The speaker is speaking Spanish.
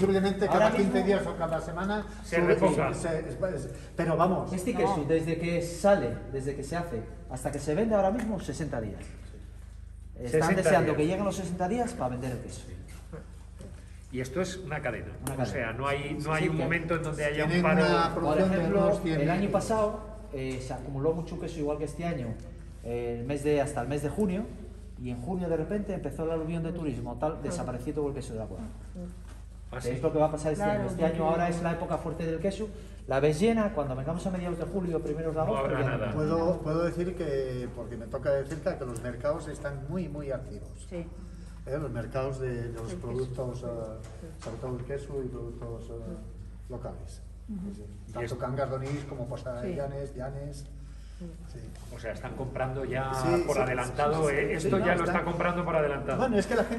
Posiblemente Ahora cada 15 mismo- días o cada semana Se sube- reponga. se- es- pero vamos, Este queso, desde que sale, desde que se hace, hasta que se vende ahora mismo, 60 días. Están 60 deseando días. que lleguen los 60 días para vender el queso. Y esto es una cadena. Una O cadena. sea, no hay, no hay Sí, un que- momento en donde haya un Tienen paro. una- Por Producción de ejemplo, unos 100.000. el año pasado eh, se acumuló mucho queso igual que este año, eh, el mes de, hasta el mes de junio, y en junio de repente empezó el aluvión de turismo, tal, desapareció todo el queso de la cuadra. Ah, sí. Es lo que va a pasar este Claro, año. Este año ahora es la época fuerte del queso. La ves llena, cuando vengamos a mediados de julio, primeros de No agosto. nada. puedo, puedo decir que, porque me toca de cerca, que los mercados están muy, muy activos. Sí. ¿eh? Los mercados de, de los Sí, productos, sí. eh, sobre todo el queso y productos eh, locales. Sí. Y Tanto Cangas Donís como Posa Sí. Llanes, Llanes. Sí. O sea, están comprando ya Sí, por sí, adelantado. sí, sí, eh, sí, Esto no, ya lo está- está comprando por adelantado. Bueno, es que la gente